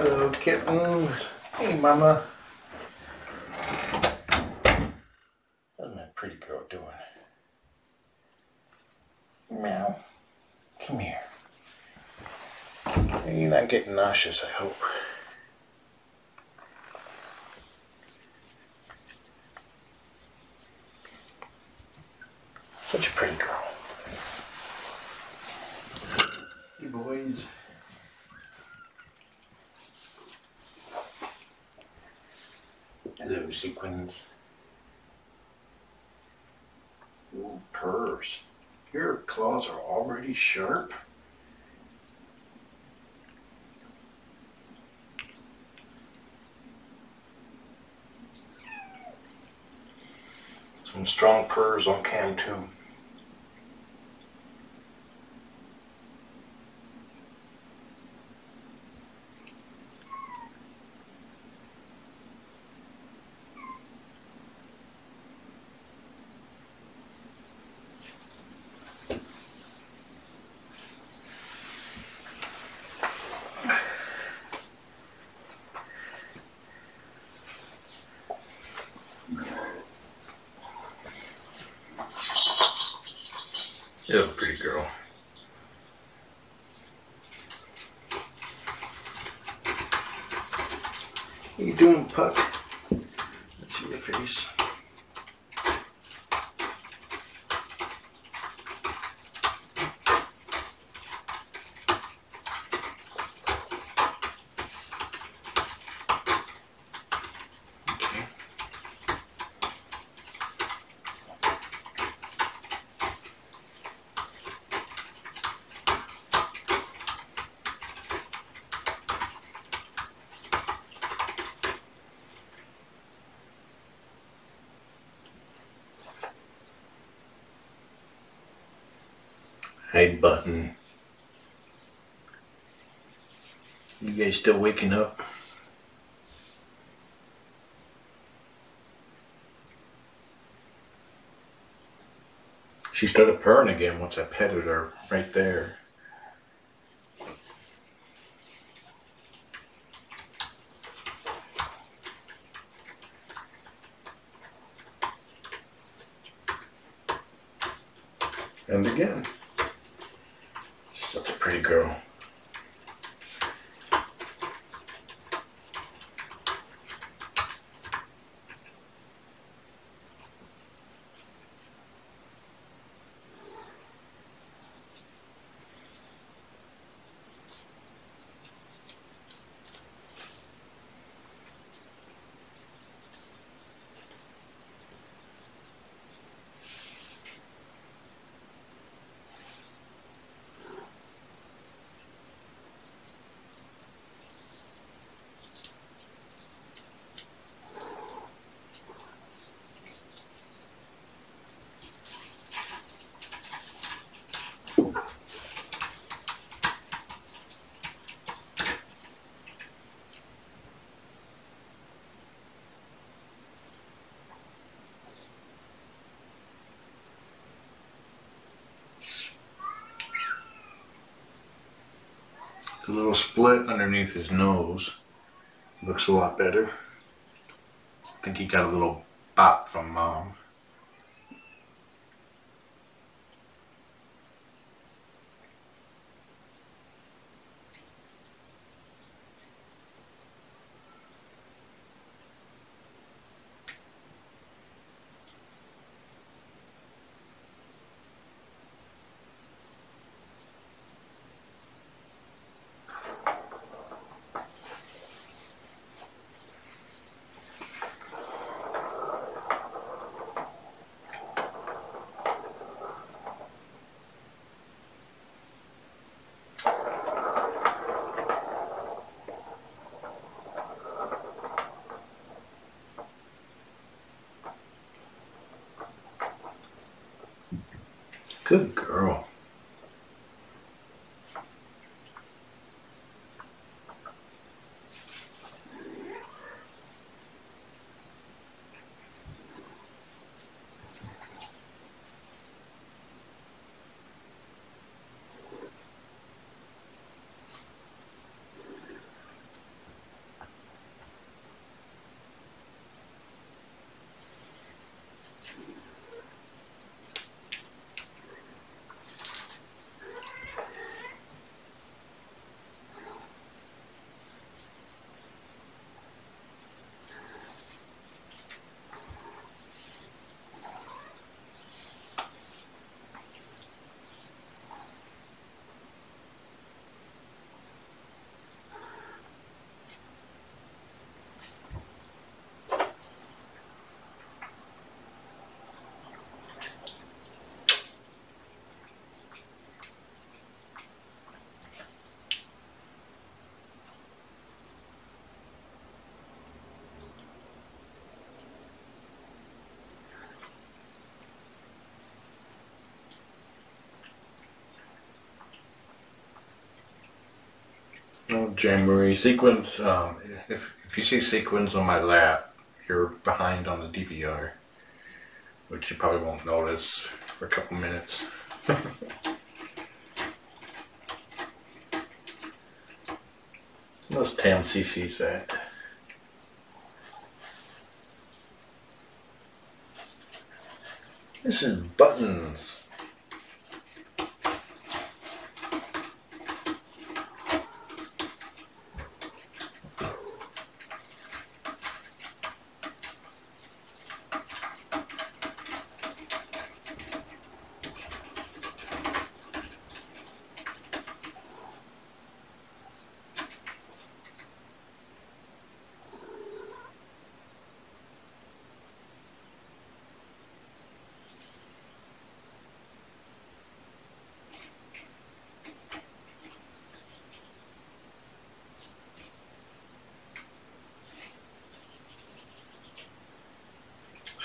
Hello, kittens. Hey, Mama. What's my pretty girl doing? Meow. Come here. You're not getting nauseous, I hope. Such a pretty girl. Hey, boys. Hello, sequins. Ooh, purrs. Your claws are already sharp. Some strong purrs on cam too. You're a pretty girl. How you doing, Puck? Let's see your face. Okay. Hey, Button. You guys still waking up? She started purring again once I petted her right there. And again. She's such a pretty girl. The little split underneath his nose looks a lot better. I think he got a little bop from mom. Good girl. Jane Marie Sequins. Um, if if you see sequins on my lap, you're behind on the DVR, which you probably won't notice for a couple minutes. Let's Tam CC's that. This is buttons.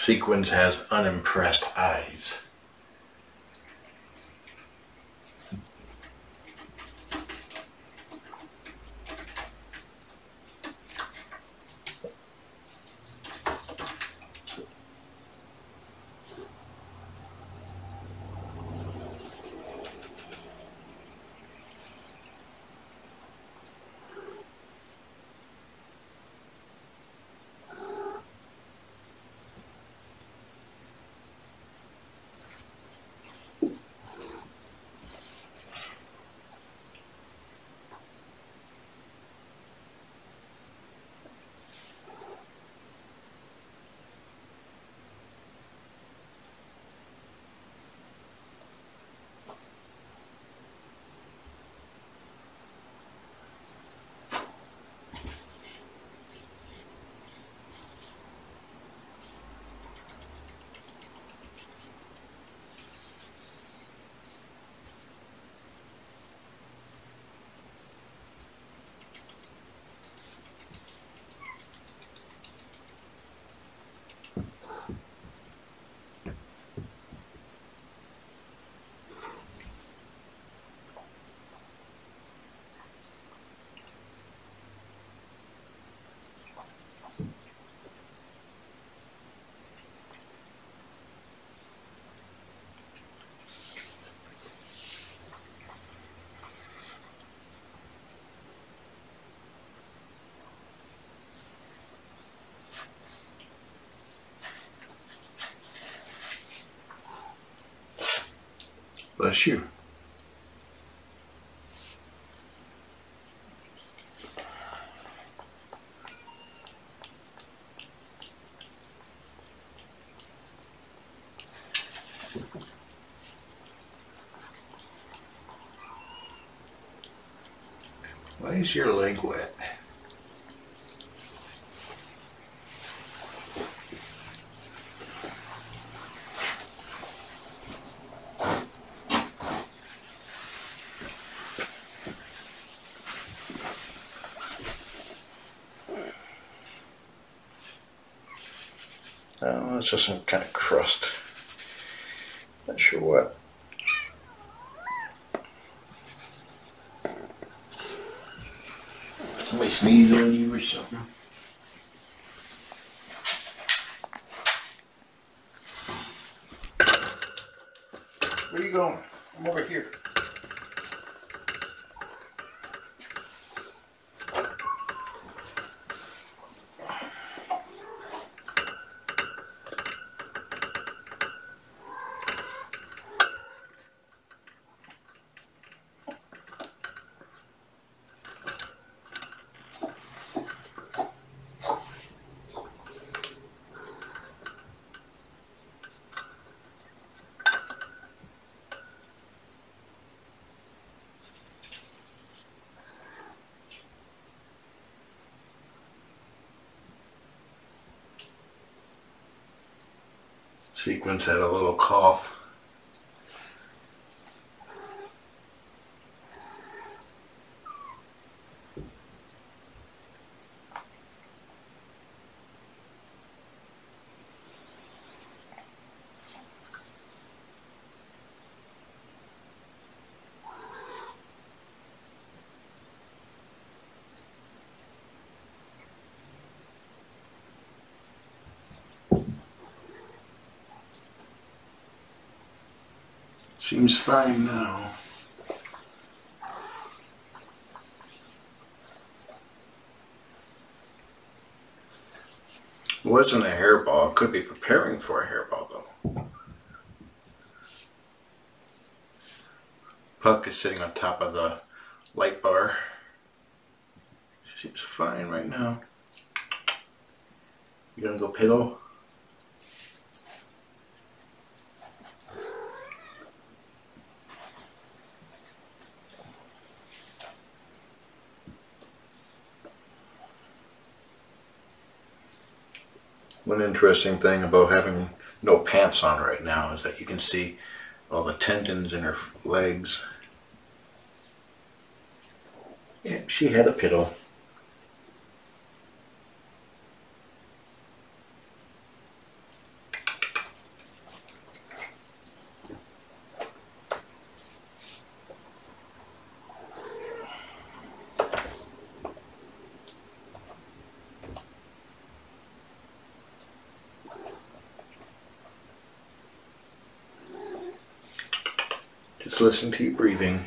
Sequins has unimpressed eyes. Bless you. Why is your leg wet? It's just some kind of crust. Not sure what. Somebody sneezed on you or something. Where you going? I'm over here. Sequins had a little cough. Seems fine now. Wasn't a hairball. Could be preparing for a hairball though. Puck is sitting on top of the light bar. Seems fine right now. You gonna go piddle? One interesting thing about having no pants on right now is that you can see all the tendons in her legs. Yeah, she had a piddle. Just listen to your breathing.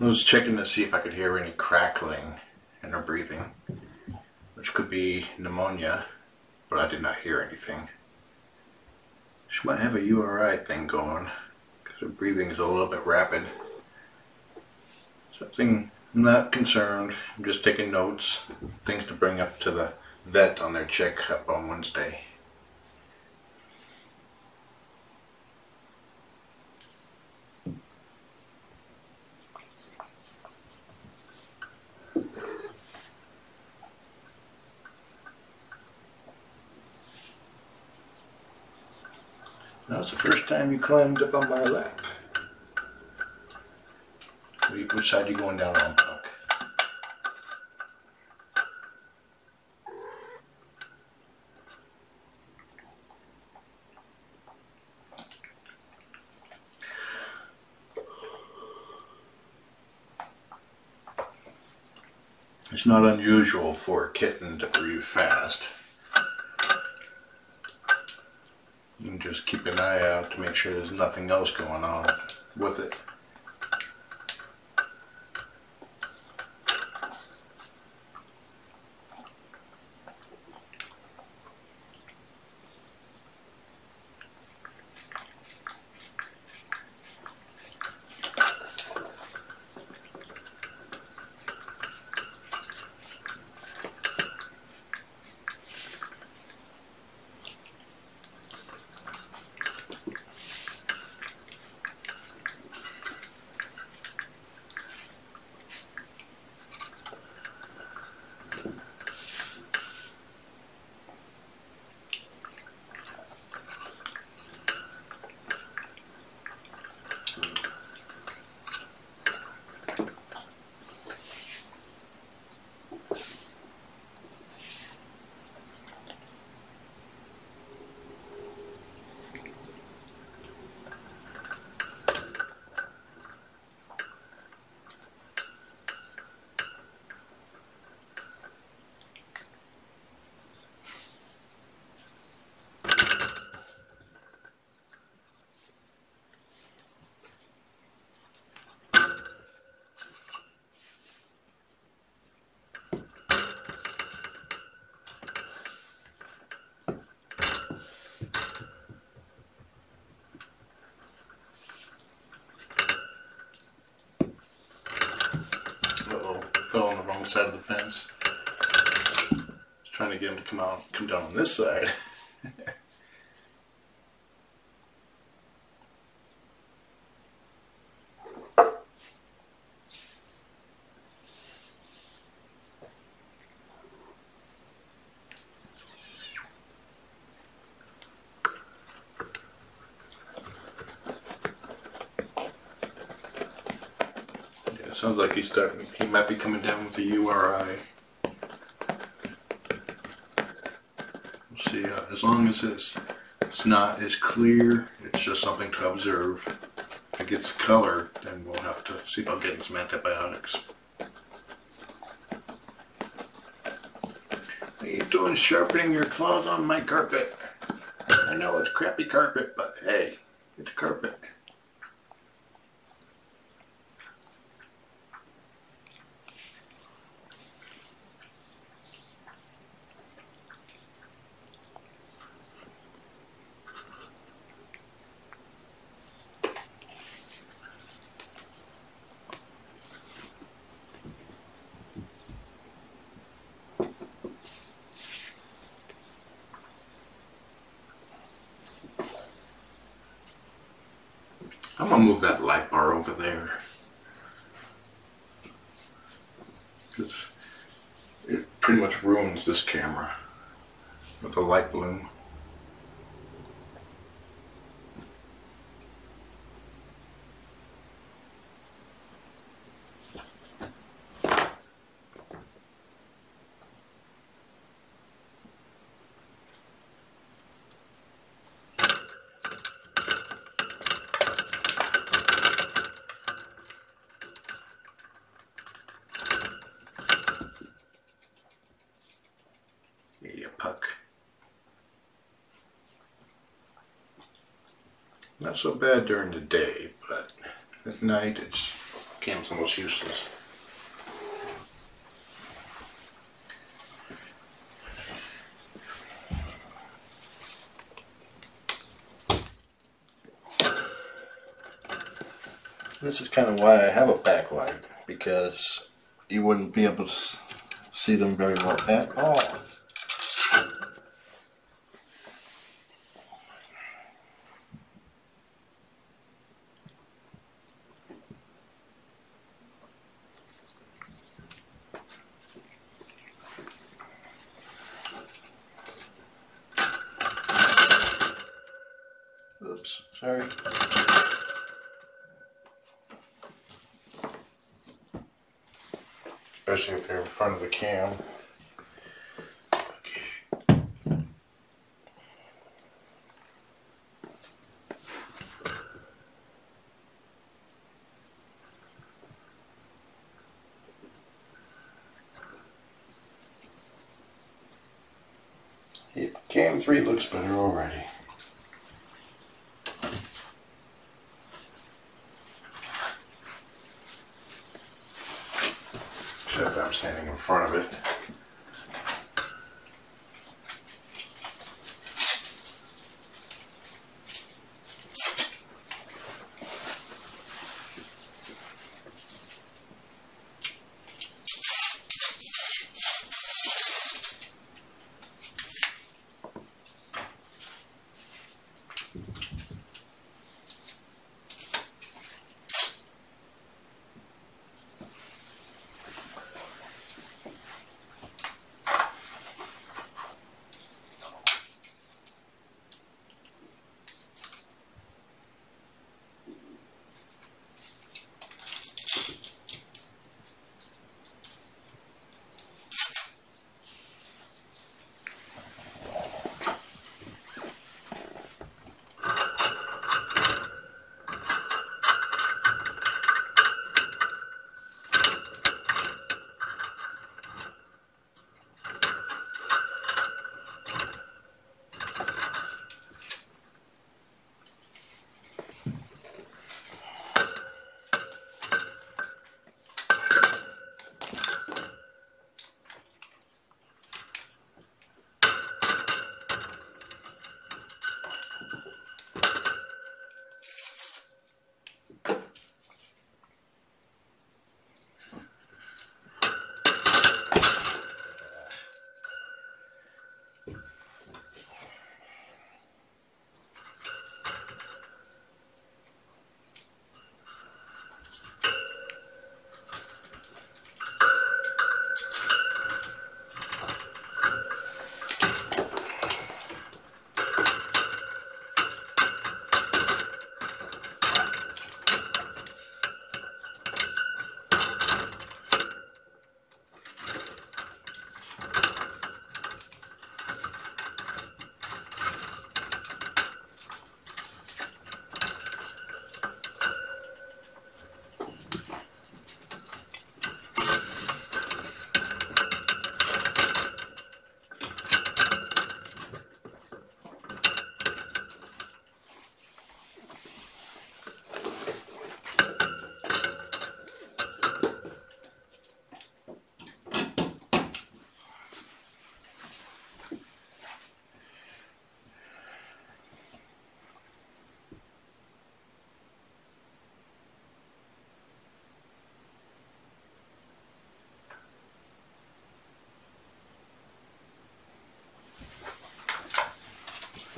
I was checking to see if I could hear any crackling in her breathing, which could be pneumonia, but I did not hear anything. She might have a URI thing going. So breathing is a little bit rapid. Something I'm not concerned. I'm just taking notes, things to bring up to the vet on their checkup on Wednesday. That was the first time you climbed up on my lap. Which side are you going down on, Puck? It's not unusual for a kitten to breathe fast. And just keep an eye out to make sure there's nothing else going on with it. Uh-oh, fell on the side of the fence. Just trying to get him to come out, come down on this side. sounds like he's starting. He might be coming down with a URI. We'll see. Uh, as long as it's it's not as clear, it's just something to observe. it gets color, then we'll have to see about getting some antibiotics. Are you doing sharpening your claws on my carpet? I know it's crappy carpet, but hey, it's carpet. I'm gonna move that light bar over there. Cause it pretty much ruins this camera with the light bloom. Yeah, puck. Not so bad during the day, but at night it's becomes almost useless. This is kind of why I have a backlight because you wouldn't be able to see them very well at all. Oops, sorry. Especially if you're in front of the cam. Okay. Cam 3 looks better already.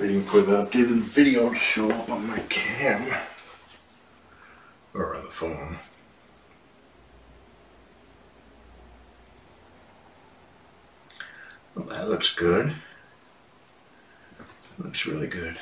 Waiting for the updated video to show up on my cam. Or on the phone. Well, that looks good. That looks really good.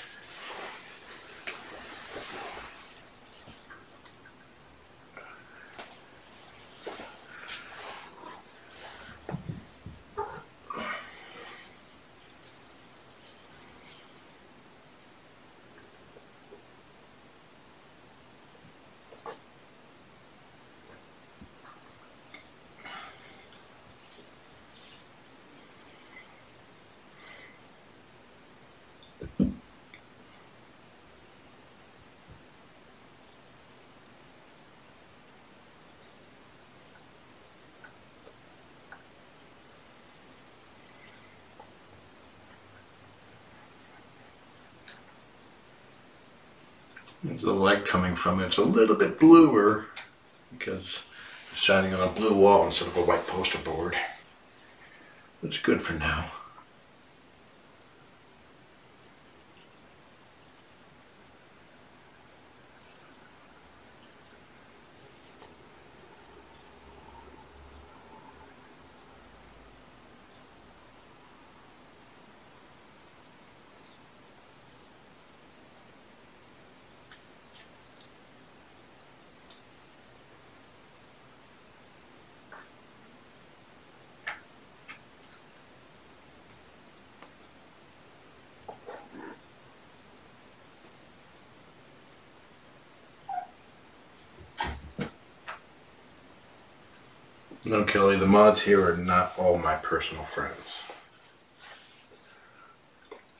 There's the light coming from it. It's a little bit bluer because it's shining on a blue wall instead of a white poster board. It's good for now. No, Kelly, the mods here are not all my personal friends.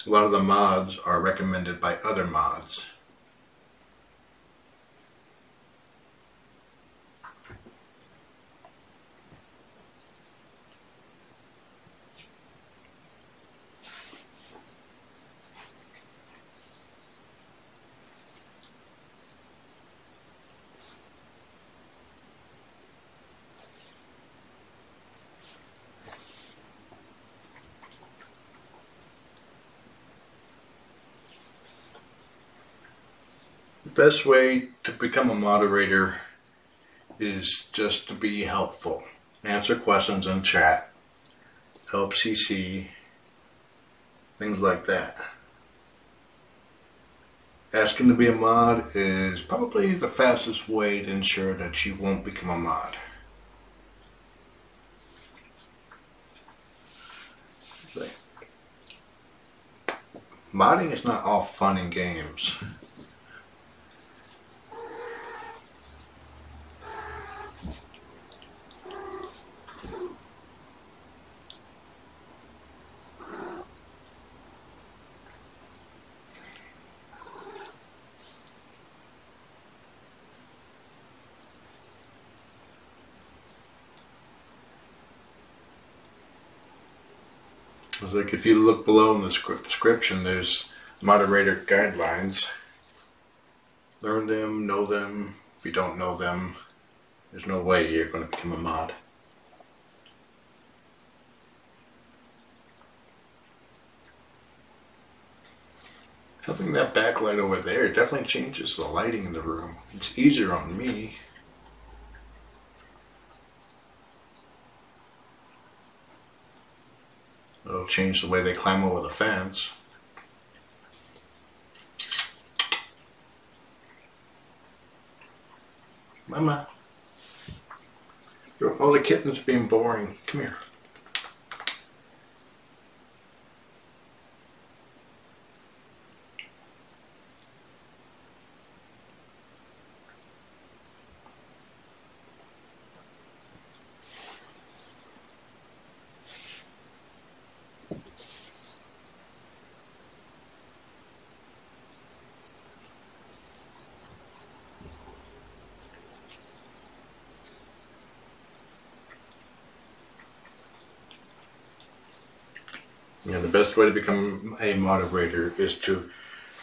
A lot of the mods are recommended by other mods. Best way to become a moderator is just to be helpful. Answer questions in chat, help CC, things like that. Asking to be a mod is probably the fastest way to ensure that you won't become a mod. Modding is not all fun and games. It's like if you look below in the description, there's moderator guidelines. Learn them, know them. If you don't know them, there's no way you're going to become a mod. Having that backlight over there definitely changes the lighting in the room. It's easier on me. It'll change the way they climb over the fence. Mama. All the kittens being boring. Come here. Best way to become a moderator is to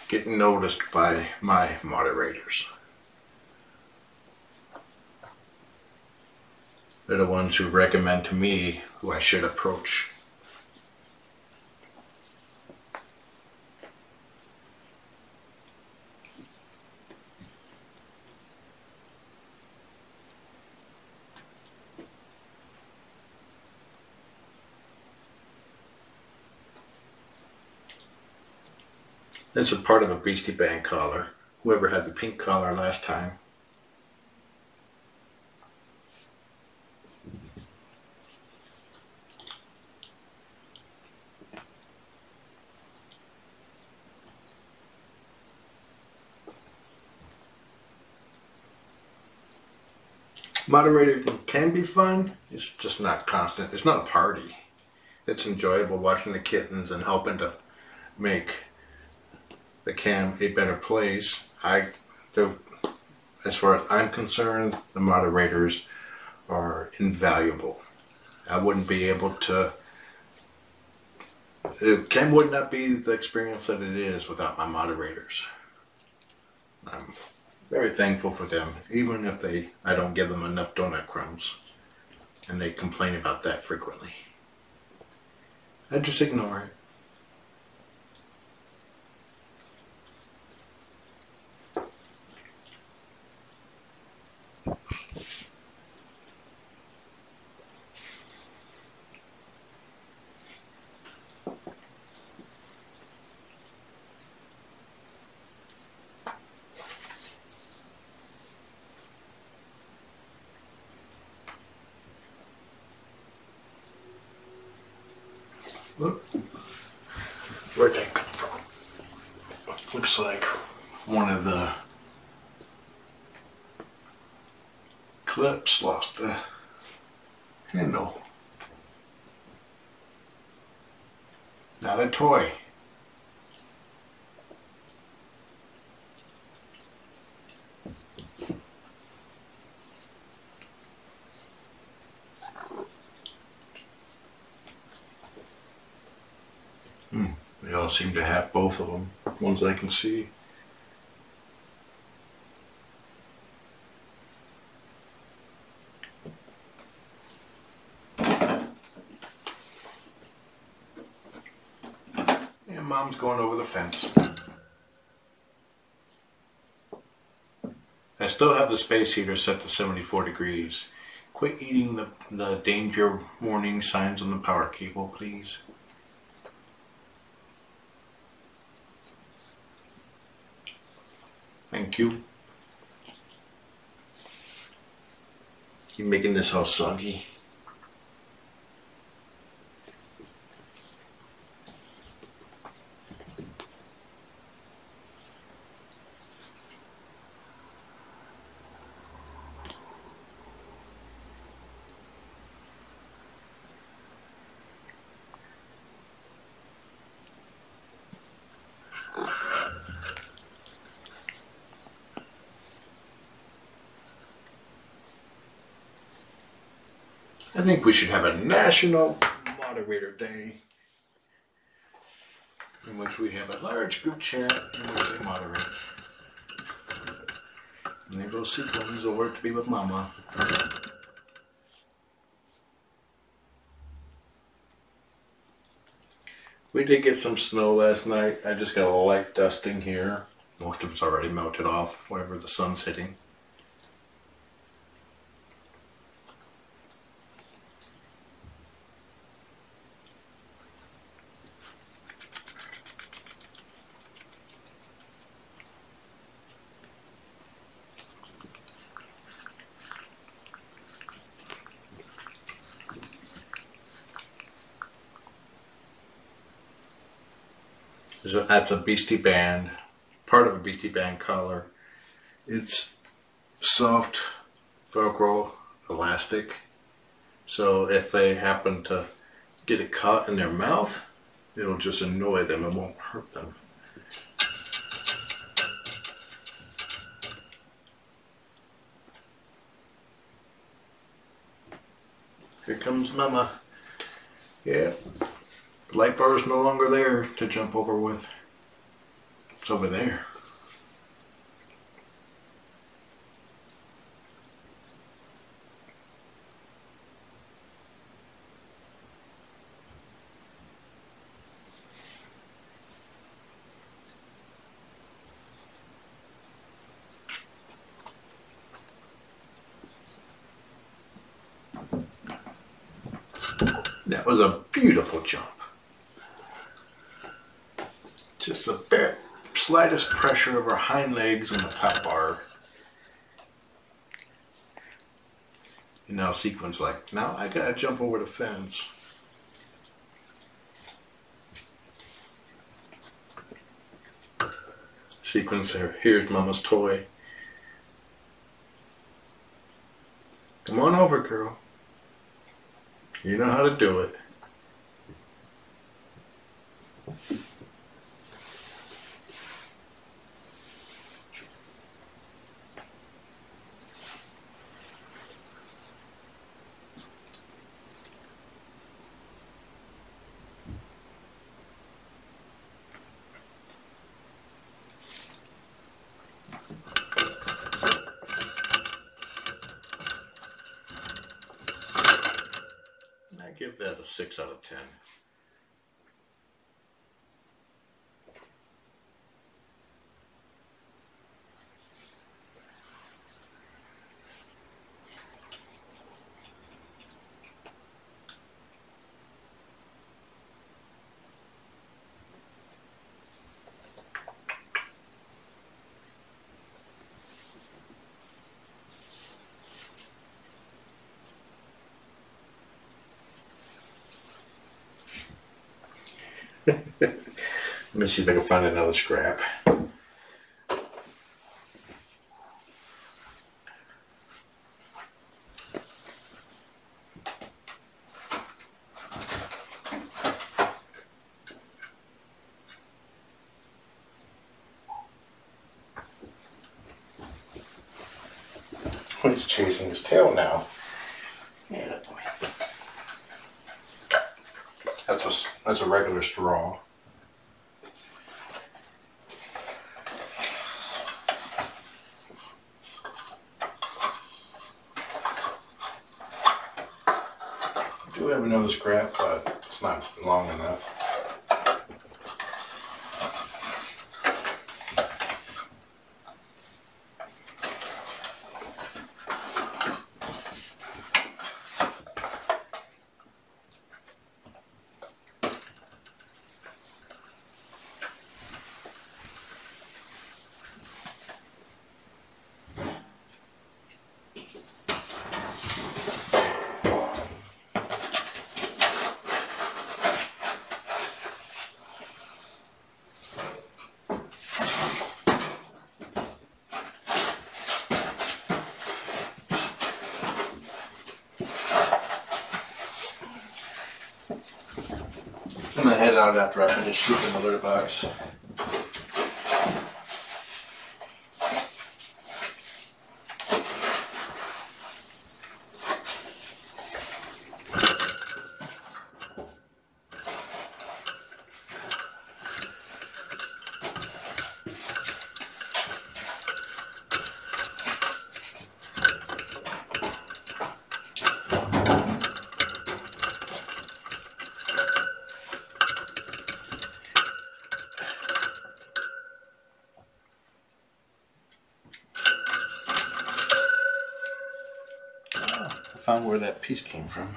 get noticed by my moderators. They're the ones who recommend to me who I should approach. It's a part of a Beastie Band collar. Whoever had the pink collar last time. Moderator can be fun. It's just not constant. It's not a party. It's enjoyable watching the kittens and helping to make the cam a better place. I, the, as far as I'm concerned, the moderators are invaluable. I wouldn't be able to. It can would not be the experience that it is without my moderators. I'm very thankful for them, even if they I don't give them enough donut crumbs, and they complain about that frequently. I just ignore it. Look, where'd that come from? Looks like one of the clips lost the handle. Not a toy. Hmm. They all seem to have both of them, ones I can see. And mom's going over the fence. I still have the space heater set to 74 degrees. Quit eating the, the danger warning signs on the power cable, please. Thank you. You're making this all soggy? I think we should have a national moderator day in which we have a large group chat in which they moderate. And there goes Sequins over to be with Mama. We did get some snow last night. I just got a light dusting here. Most of it's already melted off wherever the sun's hitting. So that's a Beastie Band, part of a Beastie Band collar. It's soft Velcro elastic. So if they happen to get it caught in their mouth, it'll just annoy them. It won't hurt them. Here comes Mama. Yeah. The light bar is no longer there to jump over with. It's over there. That was a beautiful jump. Just a bit slightest pressure of our hind legs on the top bar. And now Sequins like, now I gotta jump over the fence. Sequins there, here's mama's toy. Come on over, girl. You know how to do it. I 6 out of 10. Me see if I can find another scrap. He's chasing his tail now. Yeah. That's a that's a regular straw. I have but it's not long enough. After I finish scooping the litter box. Where that piece came from.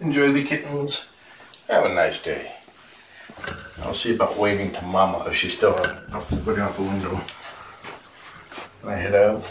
Enjoy the kittens. Have a nice day. I'll see about waving to Mama if she's still up, up looking out the window. I head out?